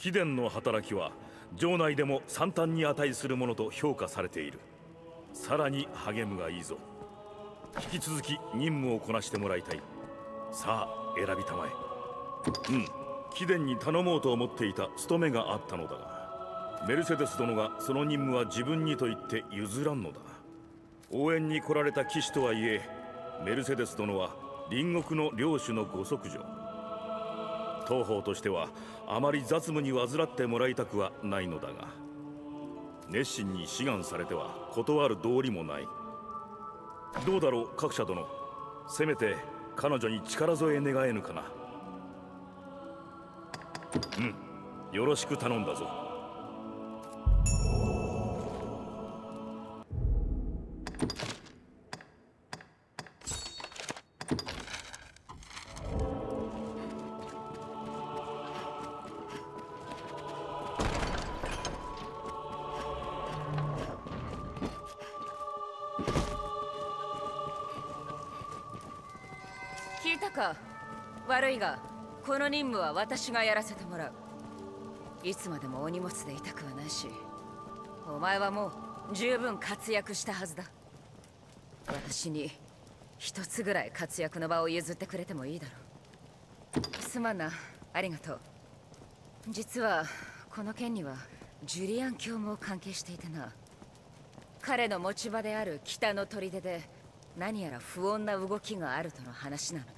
貴殿の働きは城内でも惨憺に値するものと評価されている。さらに励むがいいぞ。引き続き任務をこなしてもらいたい。さあ選びたまえ。うん。貴殿に頼もうと思っていた務めがあったのだがメルセデス殿がその任務は自分にと言って譲らんのだ。応援に来られた騎士とはいえメルセデス殿は隣国の領主のご息女。当方としてはあまり雑務に患ってもらいたくはないのだが熱心に志願されては断る道理もない。どうだろう各社殿。せめて彼女に力添え願えぬかな。うんよろしく頼んだぞ。たか？悪いがこの任務は私がやらせてもらう。いつまでもお荷物でいたくはないしお前はもう十分活躍したはずだ。私に一つぐらい活躍の場を譲ってくれてもいいだろう。すまんな。ありがとう。実はこの件にはジュリアン卿も関係していてな。彼の持ち場である北の砦で何やら不穏な動きがあるとの話なのだ。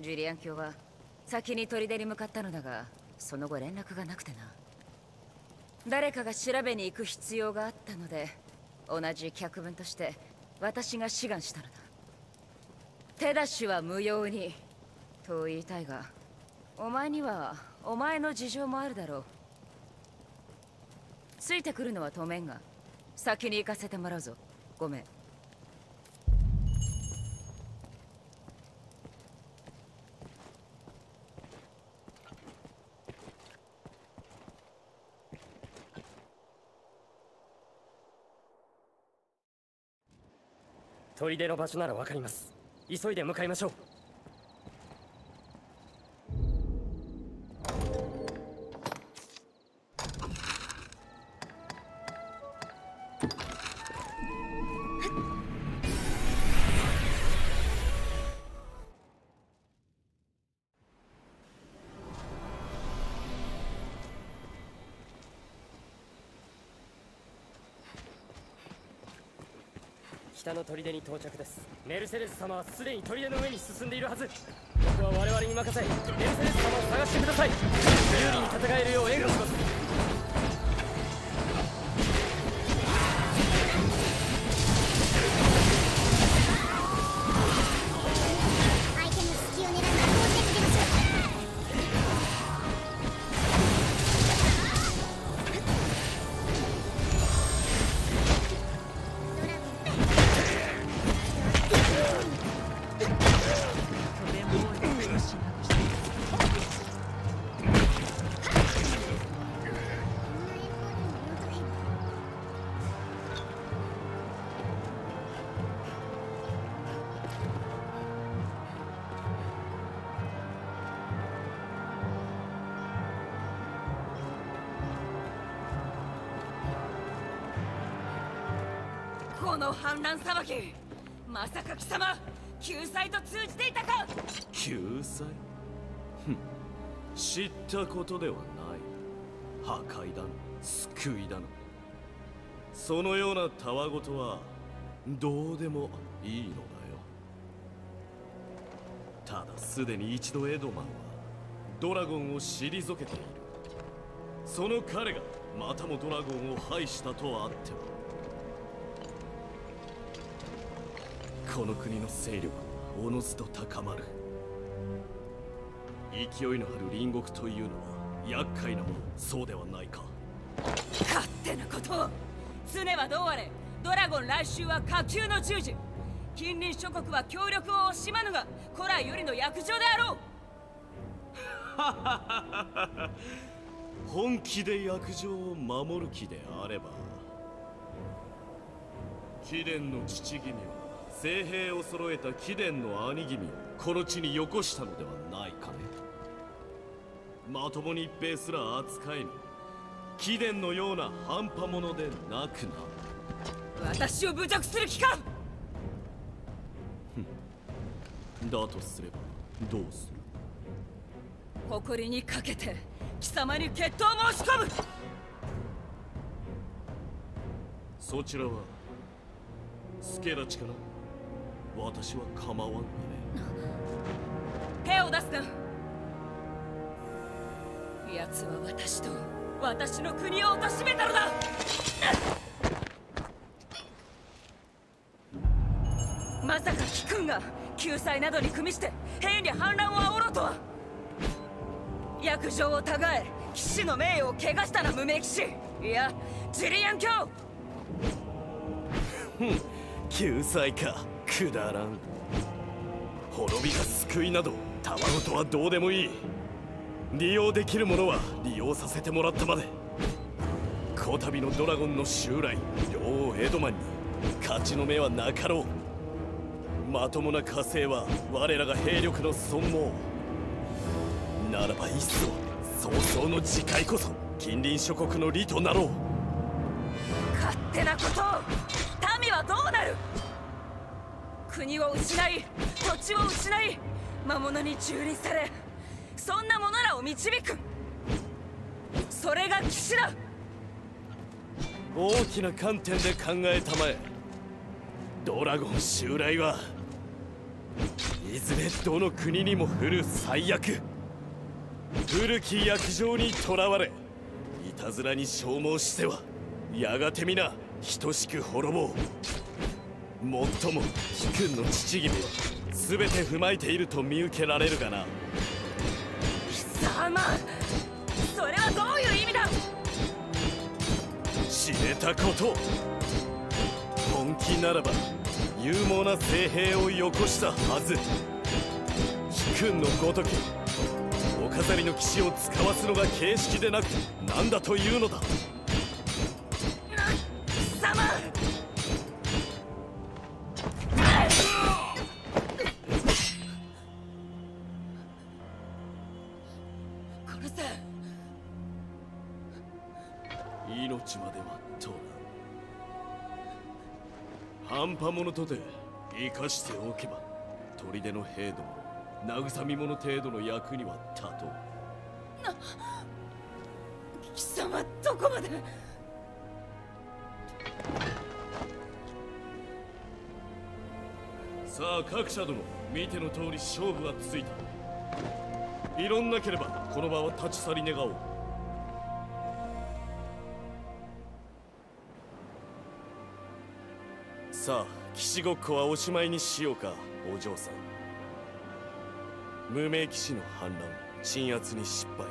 ジュリアン卿は先に砦に向かったのだがその後連絡がなくてな。誰かが調べに行く必要があったので同じ客分として私が志願したのだ。手出しは無用にと言いたいがお前にはお前の事情もあるだろう。ついてくるのは止めんが先に行かせてもらうぞ。ごめん。砦の場所ならわかります。急いで向かいましょう。北の砦に到着です。メルセデス様はすでに砦の上に進んでいるはず。僕は我々に任せメルセデス様を探してください。有利に戦えるよう援護します。この反乱騒ぎまさか貴様救済と通じていたか。救済？知ったことではない。破壊だの救いだの。そのようなたわごとはどうでもいいのだよ。ただすでに一度エドマンはドラゴンを退けている。その彼がまたもドラゴンを排したとあってもこの国の勢力はおのずと高まる。勢いのある隣国というのは厄介なもの。そうではないか。勝手なことを。常はどうあれドラゴン来週は下級の十字。近隣諸国は協力を惜しまぬが古来よりの約定であろう。本気で約定を守る気であれば貴殿の父君は聖兵を揃えた貴殿の兄君をこの地によこしたのではないかね。まともに一兵すら扱えぬ。貴殿のような半端者でなくな。私を侮辱する気か！だとすればどうする？誇りにかけて貴様に決闘申し込む！そちらは助太刀かな？私は構わんがね。手を出すな。奴は私と私の国を貶めたのだ。まさか貴君が救済などに組みして兵に反乱を煽ろうとは。約定をたがえ騎士の名誉を汚したな無名騎士。いやジュリアン教。救済かくだらん。滅びが救いなどたわごとはどうでもいい利用できるものは利用させてもらったまで。こたびのドラゴンの襲来両王エドマンに勝ちの目はなかろう。まともな火星は我らが兵力の損耗ならばいっそ早々の次回こそ近隣諸国の利となろう。勝手なことを。民はどうなる？国を失い土地を失い魔物に蹂躙されそんな者らを導く。それが騎士だ。大きな観点で考えたまえ。ドラゴン襲来はいずれどの国にも降る最悪。古き約定にとらわれいたずらに消耗してはやがて皆等しく滅ぼう。もっとも貴君の父君は全て踏まえていると見受けられるがな。貴様それはどういう意味だ？知れたこと。本気ならば勇猛な聖兵をよこしたはず。貴君のごときお飾りの騎士を使わすのが形式でなく何だというのだら半端者とて生かしておけば砦の兵ども慰み者程度の役には立とう。貴様どこまで？さあ各社殿見ての通り勝負はついた。異論なければこの場は立ち去り願おうさあ騎士ごっこはおしまいにしようかお嬢さん。無名騎士の反乱鎮圧に失敗。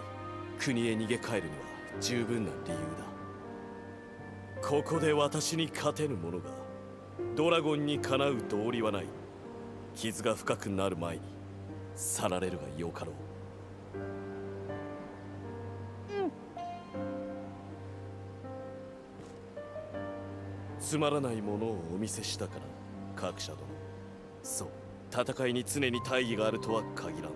国へ逃げ帰るには十分な理由だ。ここで私に勝てぬ者がドラゴンにかなう道理はない。傷が深くなる前に去られるがよかろう。つまらないものをお見せしたから各社殿。そう戦いに常に大義があるとは限らん。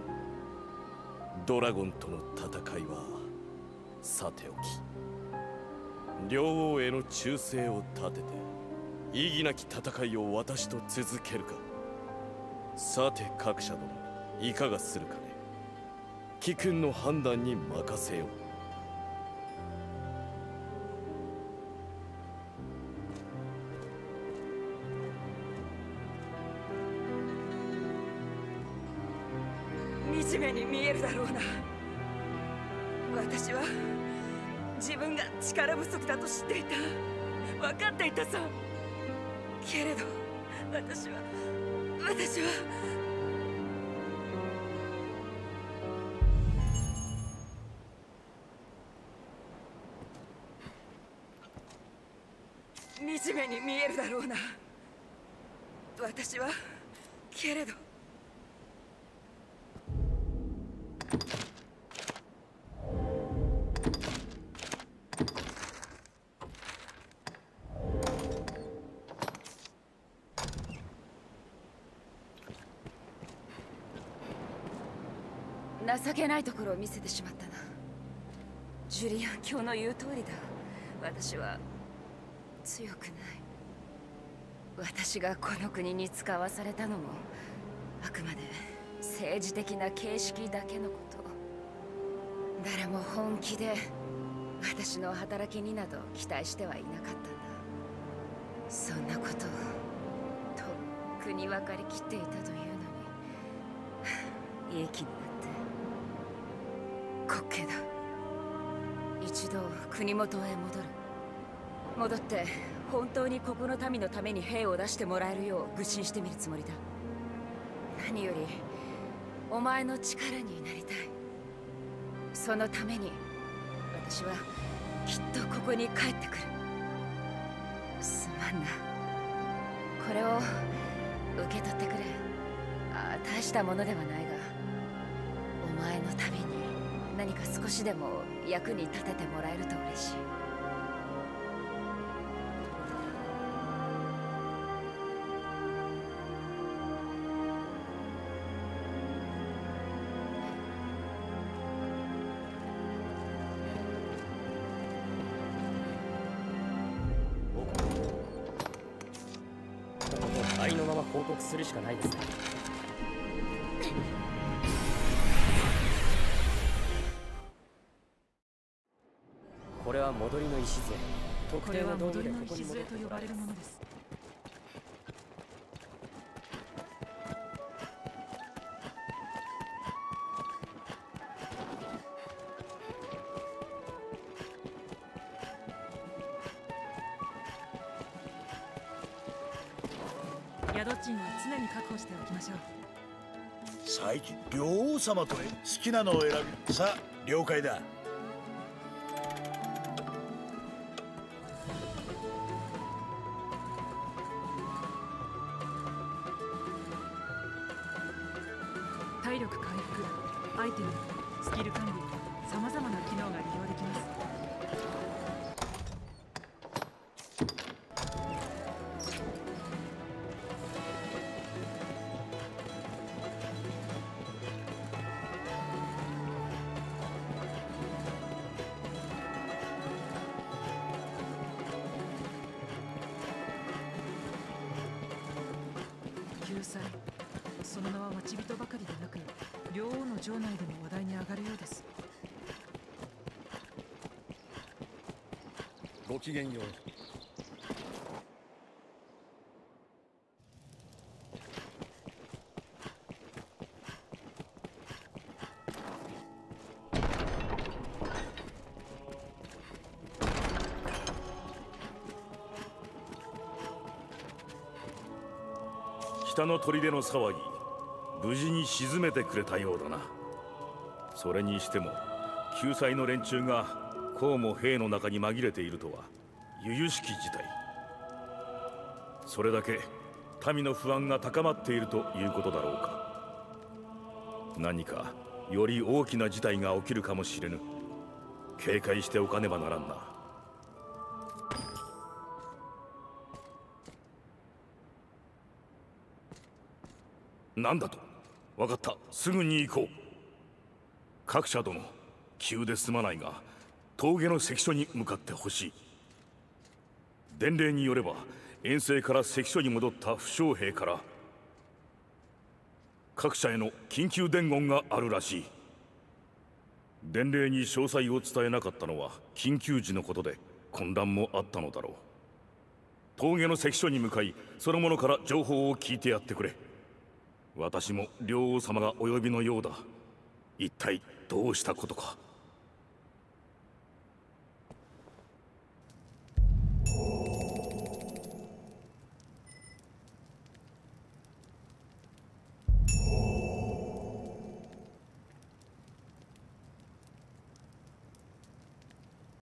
ドラゴンとの戦いはさておき両王への忠誠を立てて意義なき戦いを私と続けるか。さて各社殿いかがするかね。貴君の判断に任せよう。惨めに見えるだろうな。私は自分が力不足だと知っていた。分かっていたさ。けれど私は私は。惨めに見えるだろうな。私はけれど。情けないところを見せてしまったな。ジュリアン今日の言う通りだ。私は強くない。私がこの国に使わされたのもあくまで政治的な形式だけのこと。誰も本気で私の働きになど期待してはいなかったんだ。そんなこととっくに分かりきっていたというのに いい気になって滑稽だ。一度国元へ戻る。戻って本当にここの民のために兵を出してもらえるよう愚信してみるつもりだ。何よりお前の力になりたい。そのために私はきっとここに帰ってくる。すまんな。これを受け取ってくれ。あ大したものではないが。少しでも役に立ててもらえると嬉しい。ありのまま報告するしかないですね戻りの礎。特これは定の道具戻りのでここに戻礎ってもらいと呼ばれるもますのです。宿賃は常に確保しておきましょう。最近両王様と好きなのを選びさあ了解だ救済その名は町人ばかりでなく両王の城内でも話題に上がるようです。ごきげんよう。北の砦の騒ぎ無事に沈めてくれたようだな。それにしても救済の連中がこうも兵の中に紛れているとは由々しき事態。それだけ民の不安が高まっているということだろうか。何かより大きな事態が起きるかもしれぬ。警戒しておかねばならんな。何だと？分かった。すぐに行こう。各社殿急ですまないが峠の関所に向かってほしい。伝令によれば遠征から関所に戻った負傷兵から各社への緊急伝言があるらしい。伝令に詳細を伝えなかったのは緊急時のことで混乱もあったのだろう。峠の関所に向かいその者から情報を聞いてやってくれ。私も両王様がお呼びのようだ。一体どうしたことか。